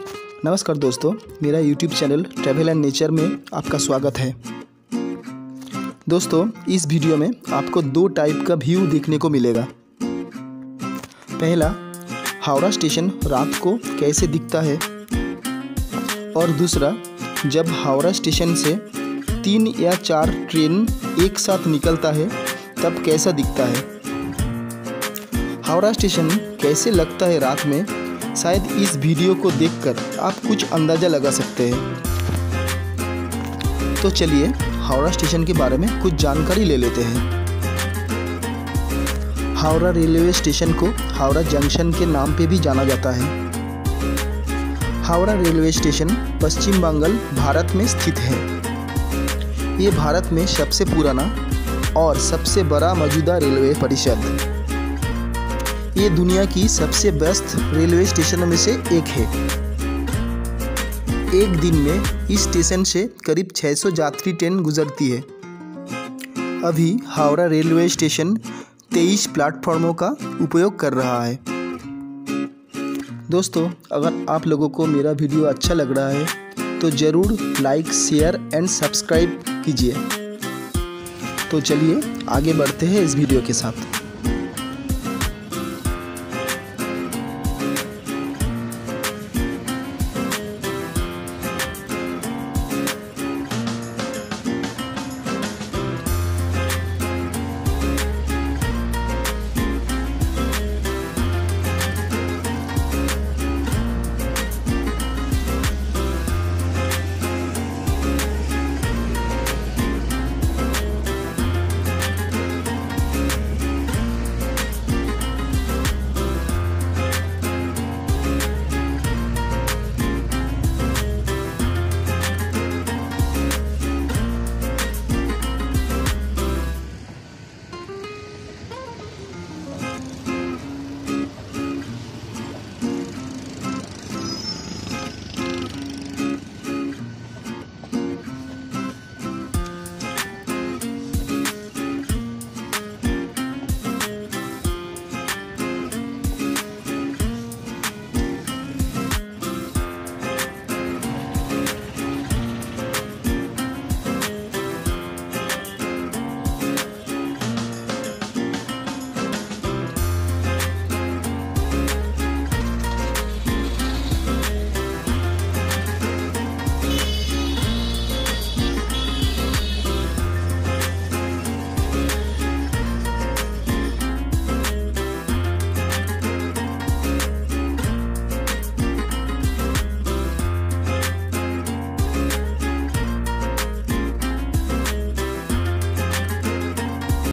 नमस्कार दोस्तों, मेरा YouTube channel travel and nature में आपका स्वागत है। दोस्तों, इस वीडियो में आपको दो टाइप का व्यू देखने को मिलेगा। पहला, हावड़ा स्टेशन रात को कैसे दिखता है? और दूसरा, जब हावड़ा स्टेशन से तीन या चार ट्रेन एक साथ निकलता है, तब कैसा दिखता है? हावड़ा स्टेशन कैसे लगता है रात में? शायद इस वीडियो को देखकर आप कुछ अंदाज़ा लगा सकते हैं। तो चलिए, हावड़ा स्टेशन के बारे में कुछ जानकारी ले लेते हैं। हावड़ा रेलवे स्टेशन को हावड़ा जंक्शन के नाम पे भी जाना जाता है। हावड़ा रेलवे स्टेशन पश्चिम बंगाल, भारत में स्थित है। ये भारत में सबसे पुराना और सबसे बड़ा मौजूदा रेलवे परिषद। ये दुनिया की सबसे व्यस्त रेलवे स्टेशनों में से एक है। एक दिन में इस स्टेशन से करीब 600 यात्री ट्रेन गुजरती है। अभी हावड़ा रेलवे स्टेशन 23 प्लेटफॉर्मों का उपयोग कर रहा है। दोस्तों, अगर आप लोगों को मेरा वीडियो अच्छा लग रहा है तो ज़रूर लाइक शेयर एंड सब्सक्राइब कीजिए। तो चलिए, आगे बढ़ते हैं इस वीडियो के साथ।